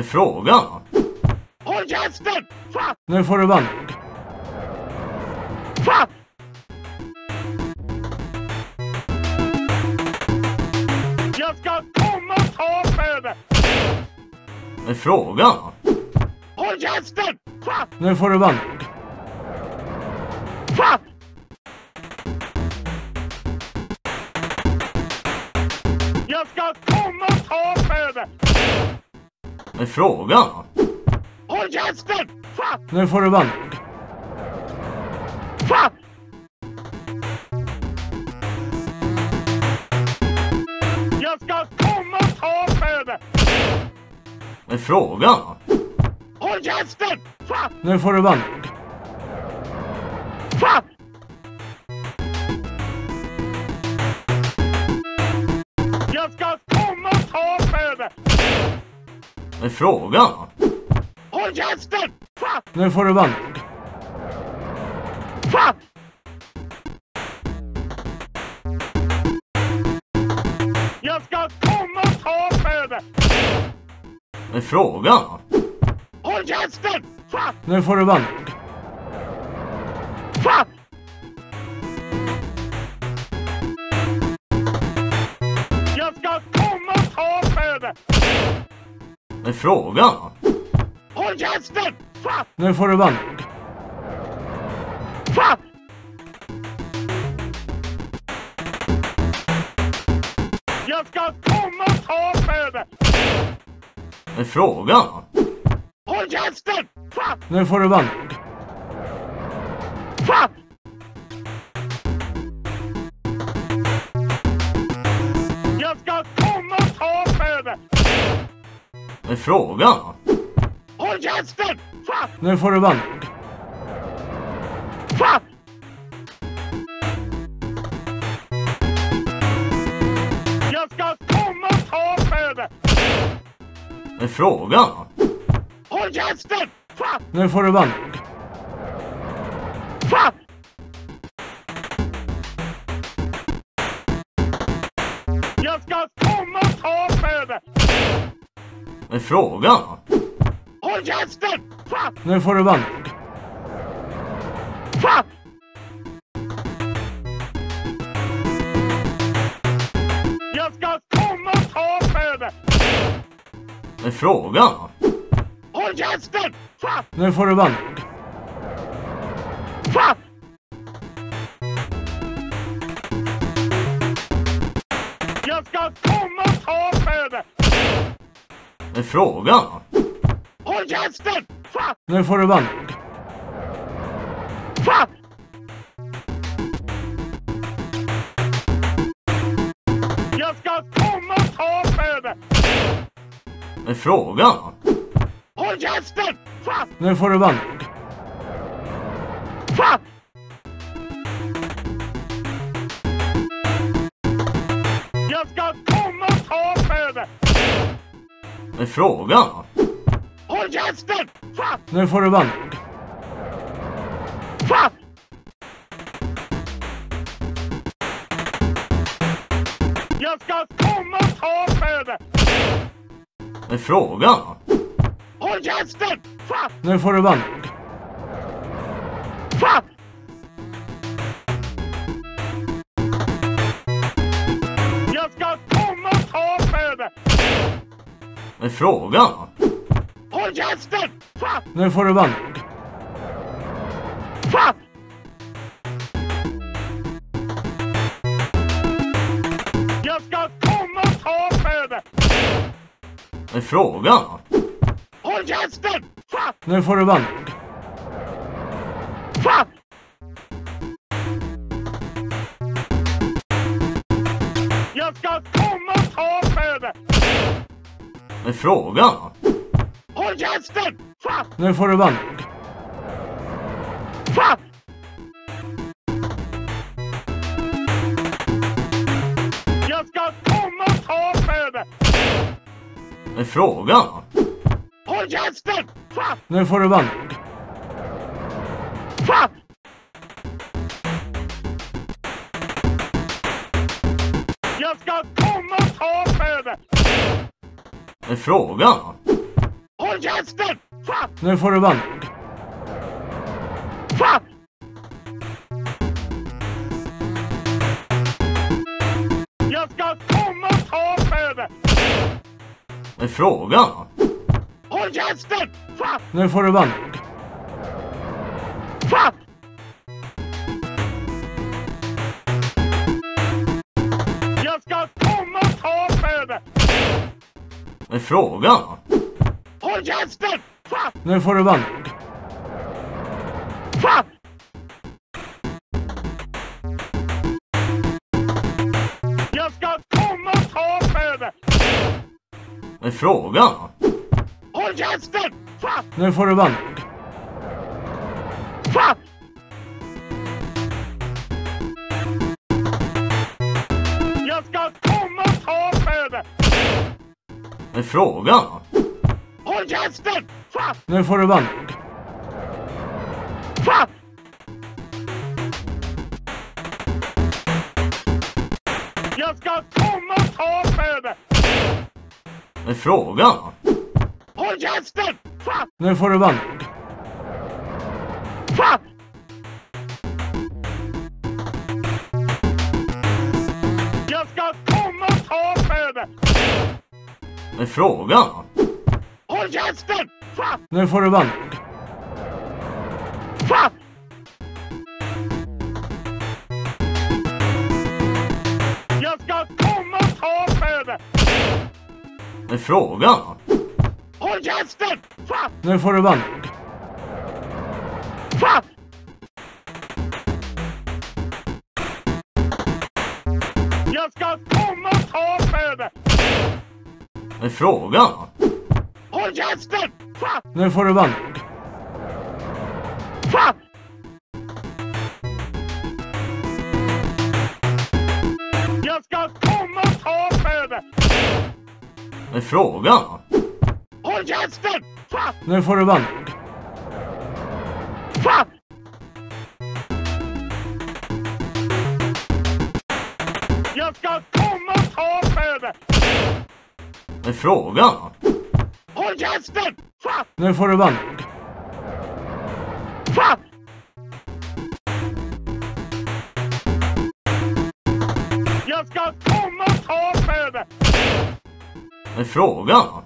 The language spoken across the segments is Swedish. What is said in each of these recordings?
är frågan? Håll käften! Fan! Nu får det vara nog. Fan! Jag ska komma och ta för det! är frågan? Håll käften! Fan! Nu får det vara nog. Fan! Är frågan? Håll käften! Nu får det vara nog. Fan! Jag ska komma och ta för det! är frågan? Håll käften! Nu får det vara nog. Fan! Är frågan? Håll käften! Fan! Nu får det vara nog. Fan! Jag ska komma och ta det! är frågan? Håll käften! Fan! Nu får det vara nog. Fan! Är frågan? Håll käften! Fan! Nu får det vara nog. Fan! Jag ska komma och ta för det! är frågan? Håll käften! Fan! Nu får det vara nog. Är frågan? Håll käften! Nu får det vara nog. Fan! Jag ska komma och ta för det! är frågan? Håll käften! Fan! Nu får det vara nog. Fan! Jag ska komma och ta för är frågan? Håll käften! Fan! Nu får det vara nog. Fan! Jag ska komma och ta det! är frågan? Håll käften! Fan! Nu får det vara nog. Fan! Är frågan? Håll käften! Fan! Nu får det vara nog. Fan! Jag ska komma och ta det! är frågan? Håll käften! Fan! Nu får det vara nog. Fan! Är frågan? Håll käften! Fan! Nu får det vara nog. Fan! Jag ska komma och ta för det! är frågan? Håll käften! Fan! Nu får det vara nog. Fan! Är frågan? Håll käften! Fan! Nu får det vara nog. Fan! Jag ska komma och ta för det! är frågan? Håll käften! Fan! Nu får det vara nog. Fan! Jag ska är frågan? Håll käften! Fan! Nu får det vara nog. Fan! Jag ska komma och ta för det! är frågan? Håll käften! Fan! Nu får det vara nog. Frågan? Håll käften! Fan! Nu får det vara nog. Fan! Jag ska komma och ta för det! Vad är frågan? Håll käften! Fan! Nu får det vara nog. Är frågan? Håll käften! Fan! Nu får det vara nog. Fan! Jag ska komma och ta! Vad är frågan? Håll käften! Fan! Nu får det vara nog. Fan! Är frågan? Håll käften! Fan! Nu får det vara nog. Fan! Jag ska komma och ta det! Vad är frågan? Håll käften! Fan! Nu får det vara nog. Fan! Vad är frågan? Håll käften! Nu får det vara nog. Jag ska komma och ta det! Vad är frågan? Håll käften! Nu får det vara nog. Jag ska komma och ta det! Vad är frågan? Håll käften! Fan! Nu får det vara nog. Fan! Jag ska komma och ta! Vad är frågan? Håll käften! Fan! Nu får det vara nog. Fan! Jag ska komma och ta för Vad är frågan? Håll käften! Fan! Nu får det vara nog. Fan! Jag ska komma och ta för det! Vad är frågan?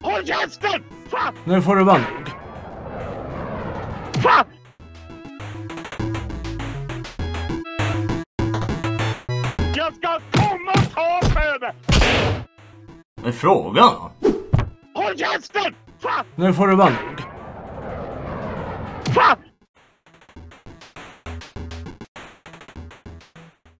Håll käften! Fan! Nu får det vara nog. Fan! Är frågan? Håll käften! Nu får det vara nog. Fan!